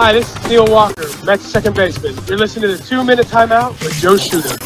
Hi, this is Neil Walker, Mets second baseman. You're listening to the Two Minute Timeout with Joe Shuta.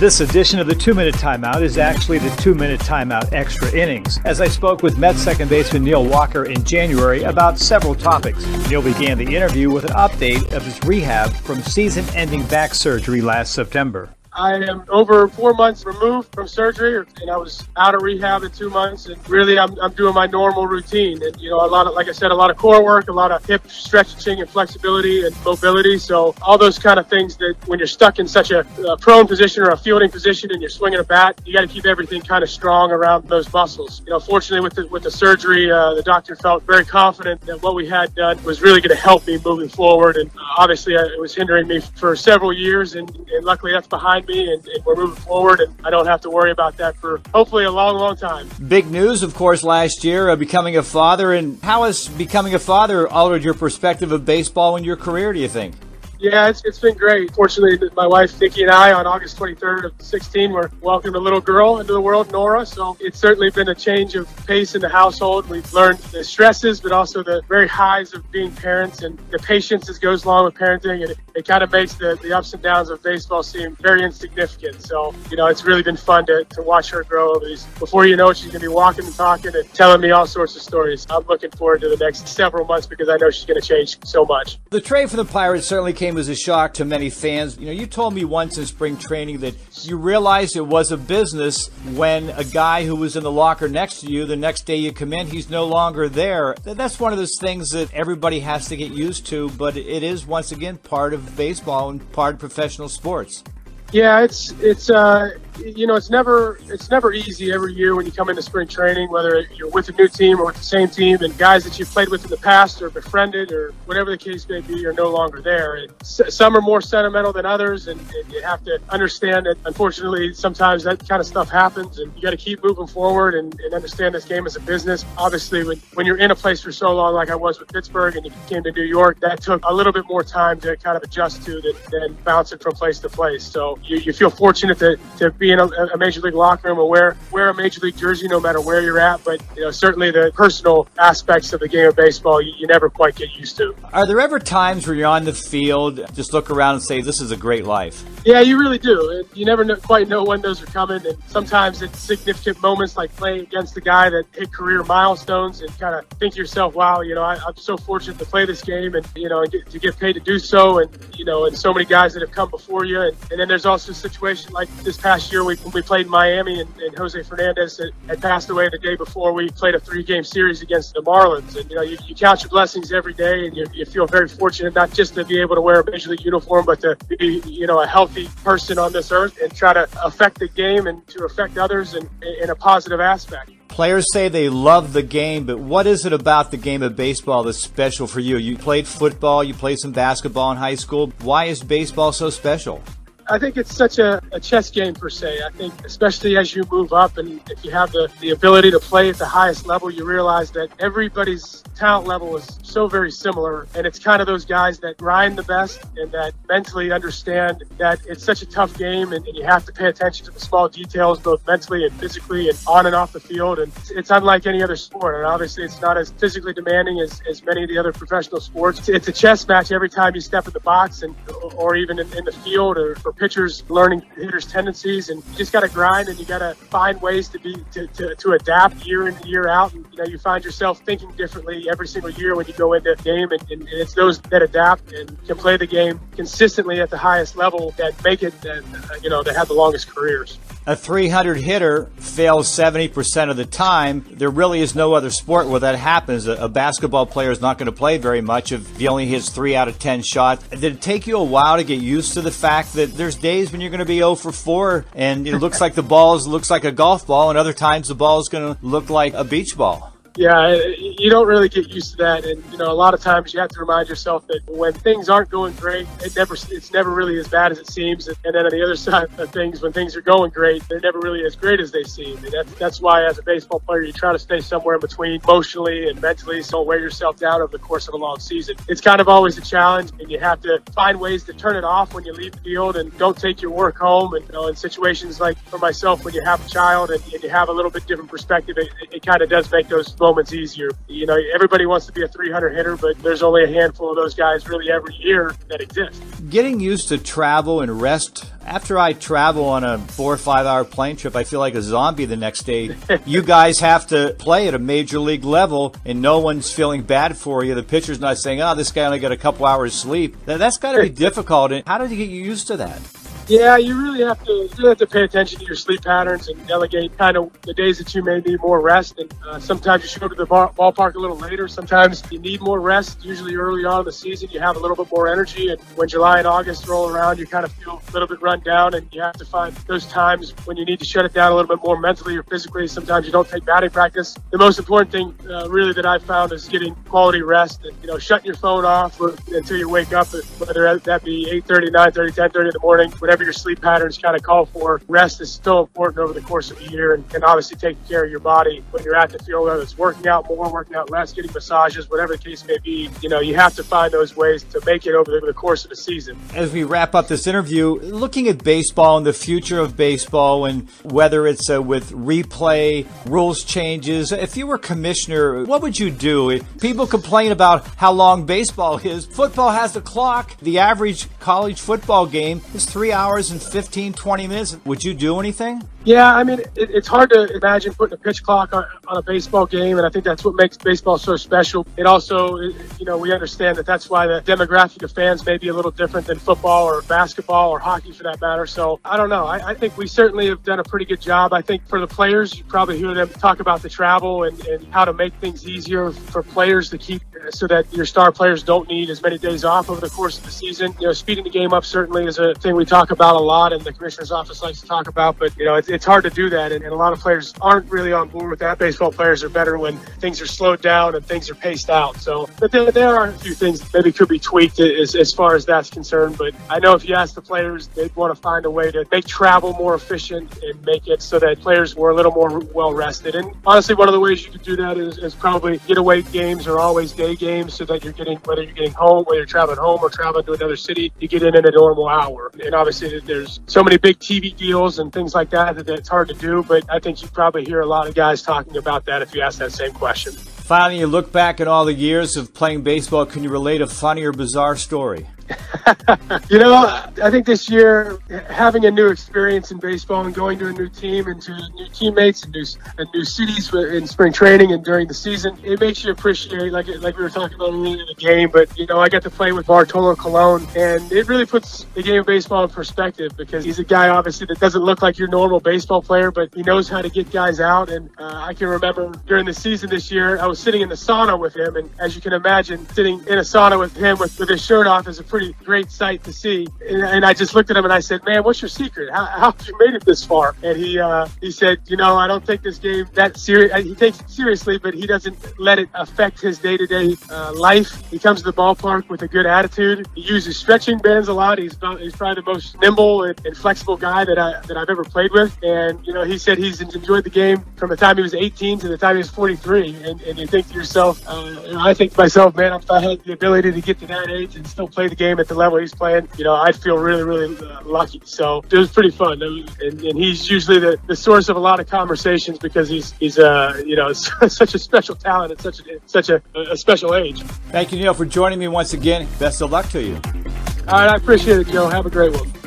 This edition of the Two Minute Timeout is actually the Two Minute Timeout Extra Innings, as I spoke with Mets second baseman Neil Walker in January about several topics. Neil began the interview with an update of his rehab from season ending back surgery last September. I am over four months removed from surgery, and I was out of rehab in two months. And really, I'm, I'm doing my normal routine. And, you know, a lot of, like I said, a lot of core work, a lot of hip stretching and flexibility and mobility. So, all those kind of things that when you're stuck in such a, a prone position or a fielding position and you're swinging a bat, you got to keep everything kind of strong around those muscles. You know, fortunately, with the, with the surgery, uh, the doctor felt very confident that what we had done was really going to help me moving forward. And uh, obviously, uh, it was hindering me for several years. And, and luckily, that's behind me and, and, we're moving forward and I don't have to worry about that for hopefully a long, long time. Big news, of course, last year, uh, becoming a father. And how has becoming a father altered your perspective of baseball and your career, do you think? Yeah, it's, it's been great. Fortunately, my wife Nikki and I on August 23rd of 16 were welcomed a little girl into the world, Nora. So it's certainly been a change of pace in the household. We've learned the stresses, but also the very highs of being parents and the patience that goes along with parenting. And it, it kind of makes the, the ups and downs of baseball seem very insignificant. So, you know, it's really been fun to, to watch her grow over these. Before you know it, she's going to be walking and talking and telling me all sorts of stories. I'm looking forward to the next several months because I know she's going to change so much. The trade for the Pirates certainly came came as a shock to many fans. You know, you told me once in spring training that you realized it was a business when a guy who was in the locker next to you, the next day you come in, he's no longer there. That's one of those things that everybody has to get used to, but it is once again part of baseball and part of professional sports. Yeah, it's it's uh you know it's never it's never easy every year when you come into spring training, whether you're with a new team or with the same team, and guys that you've played with in the past or befriended or whatever the case may be are no longer there. And some are more sentimental than others, and, and you have to understand that unfortunately sometimes that kind of stuff happens, and you got to keep moving forward and, and, understand this game as a business. Obviously, when when you're in a place for so long, like I was with Pittsburgh, and you came to New York, that took a little bit more time to kind of adjust to than, than bouncing from place to place. So you, you feel fortunate to, to be in a, a, major league locker room or wear wear a major league jersey no matter where you're at. But you know, certainly the personal aspects of the game of baseball you, you never quite get used to. Are there ever times where you're on the field, just look around and say, "This is a great life"? Yeah, you really do. You never know, quite know when those are coming, and sometimes it's significant moments like playing against the guy that hit career milestones, and kind of think to yourself, "Wow, you know, I, am so fortunate to play this game, and you know, to get paid to do so, and you know, and so many guys that have come before you, and, and then there's also a situation like this past year we, we played in Miami and, and Jose Fernandez had, had, passed away the day before we played a three game series against the Marlins. And, you know, you, you count your blessings every day and you, you, feel very fortunate not just to be able to wear a Major League uniform, but to be, you know, a healthy person on this earth and try to affect the game and to affect others in, in a positive aspect. Players say they love the game, but what is it about the game of baseball that's special for you? You played football, you played some basketball in high school. Why is baseball so special? I think it's such a, a, chess game per se. I think especially as you move up and if you have the, the ability to play at the highest level, you realize that everybody's talent level is so very similar. And it's kind of those guys that grind the best and that mentally understand that it's such a tough game and, and you have to pay attention to the small details, both mentally and physically and on and off the field. And it's, it's unlike any other sport. And obviously it's not as physically demanding as, as many of the other professional sports. It's, it's a chess match every time you step in the box and or even in, in the field or, or pitchers learning hitters' tendencies, and you just got to grind and you got to find ways to be to, to, to, adapt year in and year out. And you know, you find yourself thinking differently every single year when you go into a game, and, and, and it's those that adapt and can play the game consistently at the highest level that make it, that, uh, you know, that have the longest careers a 300 hitter fails 70% of the time. There really is no other sport where that happens. A, a basketball player is not going to play very much if he only hits 3 out of 10 shots. Did it take you a while to get used to the fact that there's days when you're going to be 0 for 4 and it looks like the ball looks like a golf ball and other times the ball is going to look like a beach ball? Yeah, you don't really get used to that, and you know, a lot of times you have to remind yourself that when things aren't going great, it never it's never really as bad as it seems, and then on the other side of things, when things are going great, they're never really as great as they seem, and that's that's why as a baseball player, you try to stay somewhere in between, emotionally and mentally, so wear yourself down over the course of a long season. It's kind of always a challenge, and you have to find ways to turn it off when you leave the field, and don't take your work home. And you know, in situations like for myself, when you have a child and, and you have a little bit different perspective, it, it kind of does make those moments easier. You know, everybody wants to be a 300 hitter, but there's only a handful of those guys really every year that exist. Getting used to travel and rest. After I travel on a four or five hour plane trip, I feel like a zombie the next day. you guys have to play at a major league level, and no one's feeling bad for you. The pitcher's not saying, "Oh, this guy only got a couple hours sleep." That's got to be difficult. And How did you get used to that? Yeah, you really have to you really have to pay attention to your sleep patterns and delegate kind of the days that you may need more rest. And uh, sometimes you should go to the bar- ballpark a little later. Sometimes you need more rest. Usually early on in the season, you have a little bit more energy. And when July and August roll around, you kind of feel a little bit run down, and you have to find those times when you need to shut it down a little bit more mentally or physically. Sometimes you don't take batting practice. The most important thing, uh, really, that I've found is getting quality rest and you know shutting your phone off until you wake up, whether that be 8:30, 9:30, 10:30 in the morning, whatever whatever your sleep patterns kind of call for, rest is still important over the course of the year and, and obviously taking care of your body when you're at the field, whether it's working out more, working out less, getting massages, whatever the case may be. You know, you have to find those ways to make it over the, over the course of the season. As we wrap up this interview, looking at baseball and the future of baseball and whether it's uh, with replay, rules changes, if you were commissioner, what would you do? If people complain about how long baseball is. Football has a clock. The average college football game is three hours hours and 15, 20 minutes. Would you do anything? Yeah, I mean, it, it's hard to imagine putting a pitch clock on, on, a baseball game, and I think that's what makes baseball so special. It also, you know, we understand that that's why the demographic of fans may be a little different than football or basketball or hockey for that matter. So I don't know. I, I think we certainly have done a pretty good job. I think for the players, you probably hear them talk about the travel and, and how to make things easier for players to keep so that your star players don't need as many days off over the course of the season. You know, speeding the game up certainly is a thing we talk about a lot, and the commissioner's office likes to talk about. But you know, it's, it's hard to do that, and, and, a lot of players aren't really on board with that. Baseball players are better when things are slowed down and things are paced out. So, but there, there are a few things that maybe could be tweaked as, as far as that's concerned. But I know if you ask the players, they'd want to find a way to make travel more efficient and make it so that players were a little more well rested. And honestly, one of the ways you could do that is, is probably getaway games or always day games so that you're getting whether you're getting home, whether you're traveling home or traveling to another city, you get in at a normal hour. And obviously, there's so many big TV deals and things like that that it's hard to do. But I think you probably hear a lot of guys talking about that if you ask that same question. Finally, you look back at all the years of playing baseball. Can you relate a funny or bizarre story? you know, I think this year having a new experience in baseball and going to a new team and to new teammates and new, and new cities in spring training and during the season, it makes you appreciate, like like we were talking about earlier in the game. But you know, I got to play with Bartolo Colon, and it really puts the game of baseball in perspective because he's a guy obviously that doesn't look like your normal baseball player, but he knows how to get guys out. And uh, I can remember during the season this year, I was sitting in the sauna with him, and as you can imagine, sitting in a sauna with him with, with his shirt off is a pretty pretty great sight to see. And, and, I just looked at him and I said, "Man, what's your secret? How, how have you made it this far?" And he uh, he said, "You know, I don't take this game that serious. He takes it seriously, but he doesn't let it affect his day-to-day uh, life. He comes to the ballpark with a good attitude. He uses stretching bands a lot. He's about, he's probably the most nimble and, and flexible guy that I that I've ever played with. And you know, he said he's enjoyed the game from the time he was 18 to the time he was 43. And, and you think to yourself, uh, I think to myself, man, if I had the ability to get to that age and still play the game game at the level he's playing, you know, I feel really, really uh, lucky. So it was pretty fun. And, and, he's usually the, the source of a lot of conversations because he's, he's uh, you know, such a special talent at such a, such a, a special age. Thank you, Neil, for joining me once again. Best of luck to you. All right. I appreciate it, Joe. Have a great one.